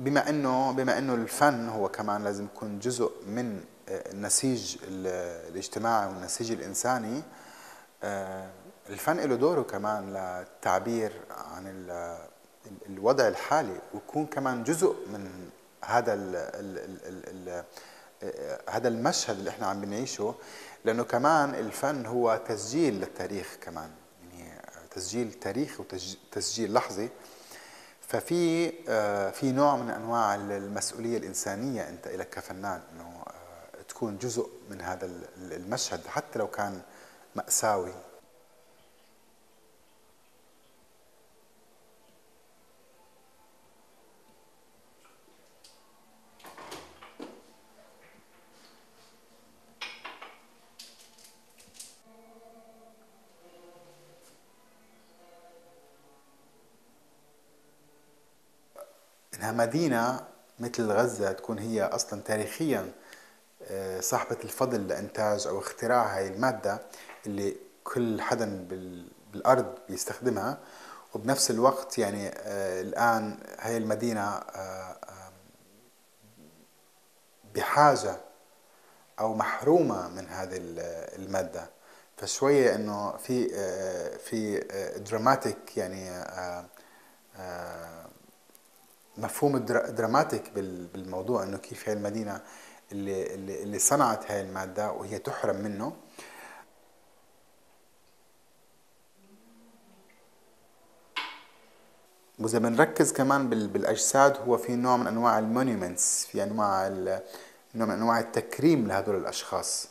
بما انه بما إنه الفن هو كمان لازم يكون جزء من آه، النسيج الاجتماعي والنسيج الإنساني. آه، الفن له دوره كمان للتعبير عن الوضع الحالي ويكون كمان جزء من هذا ال ال ال ال هذا المشهد اللي إحنا عم بنعيشه. لأنه كمان الفن هو تسجيل للتاريخ كمان. يعني تسجيل تاريخي وتسجيل لحظي. ففي آه، في نوع من أنواع المسؤولية الإنسانية أنت لك كفنان إنه آه، تكون جزء من هذا المشهد حتى لو كان مأساوي. إنها مدينة مثل غزة تكون هي أصلا تاريخيا آه، صاحبة الفضل لإنتاج أو اختراع هاي المادة اللي كل حدا بالأرض بيستخدمها. وبنفس الوقت يعني آه، الآن هاي المدينة آه، بحاجة أو محرومة من هذه المادة. فشوية إنه في في dramatic يعني مفهوم dramatic بالموضوع إنه كيف هي المدينة اللي اللي صنعت هاي المادة وهي تحرم منه. وإذا بنركز كمان بالأجساد هو في نوع من أنواع ال monuments في أنواع نوع من أنواع التكريم لهذول الأشخاص.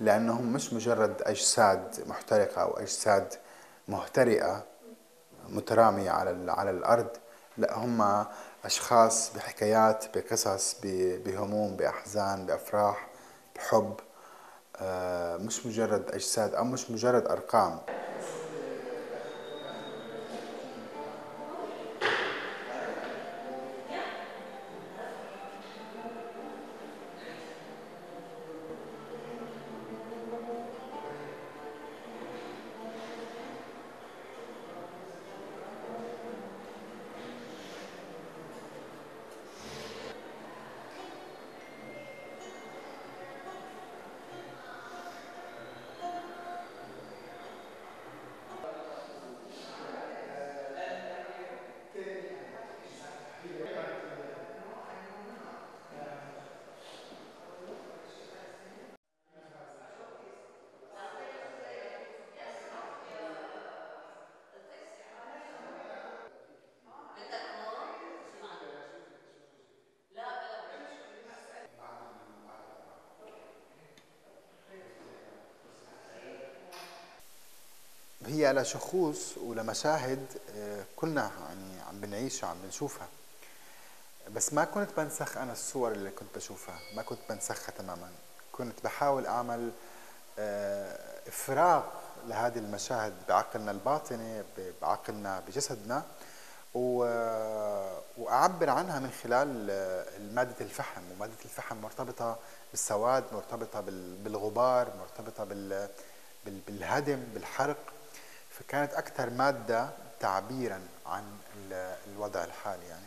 لأنهم مش مجرد أجساد محترقة أو أجساد مهترئه مترامية على على الأرض. لا هم أشخاص بحكايات بقصص بهموم بأحزان بأفراح بحب آه، مش مجرد أجساد أو مش مجرد أرقام. هي لشخوص ولمشاهد آه، كلنا يعني عم بنعيشها عم بنشوفها. بس ما كنت بنسخ أنا الصور اللي كنت بشوفها ما كنت بنسخها تماما. كنت بحاول أعمل آه، إفراغ لهذه المشاهد بعقلنا الباطني بعقلنا بجسدنا وأعبر عنها من خلال آه، ماده الفحم. ومادة الفحم مرتبطة بالسواد مرتبطة بالغبار مرتبطة بالهدم بالحرق. فكانت أكثر مادة تعبيرا عن الوضع الحالي يعني.